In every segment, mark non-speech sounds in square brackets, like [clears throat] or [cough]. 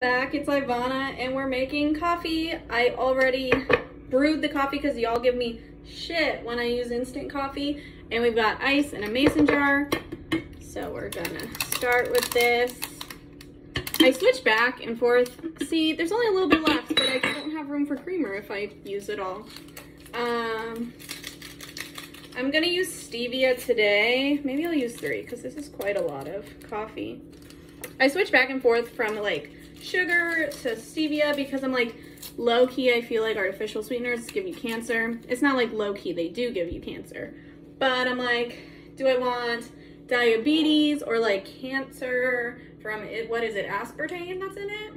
back. It's ivana and we're making coffee. I already brewed the coffee because y'all give me shit when i use instant coffee. And we've got ice in a mason jar. So we're gonna start with this. I switch back and forth. See there's only a little bit left but i don't have room for creamer if i use it all. Um i'm gonna use stevia today. Maybe i'll use three because this is quite a lot of coffee i switch back and forth from like sugar to stevia because I'm like, low key, I feel like artificial sweeteners give you cancer. It's not like low key, they do give you cancer. But I'm like, do I want diabetes or like cancer from it? What is it, aspartame that's in it?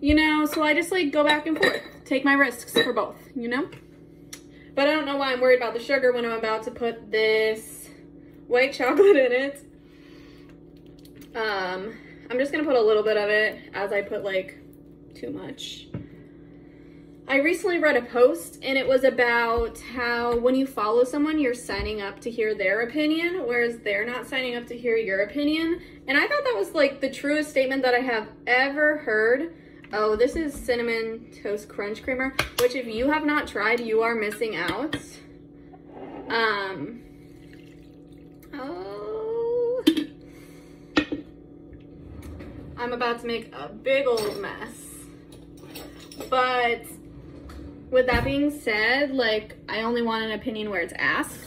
You know, so I just like go back and forth, take my risks for both, you know? But I don't know why I'm worried about the sugar when I'm about to put this white [laughs] chocolate in it. Um, I'm just gonna put a little bit of it as I put like too much. I recently read a post and it was about how when you follow someone, you're signing up to hear their opinion, whereas they're not signing up to hear your opinion. And I thought that was like the truest statement that I have ever heard. Oh, this is Cinnamon Toast Crunch Creamer, which if you have not tried, you are missing out. Um, oh, I'm about to make a big old mess. But with that being said, like I only want an opinion where it's asked.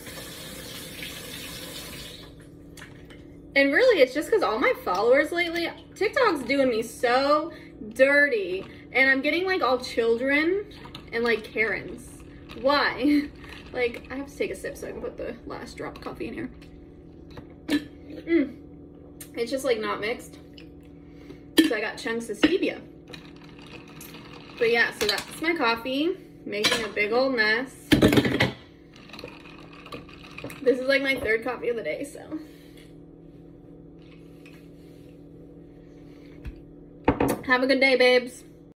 And really it's just because all my followers lately, TikTok's doing me so dirty. And I'm getting like all children and like Karens. Why? [laughs] like I have to take a sip so I can put the last drop of coffee in here. [clears throat] Mm. It's just like not mixed. So I got chunks of stevia. But yeah, so that's my coffee. Making a big old mess. This is like my third coffee of the day, so. Have a good day, babes.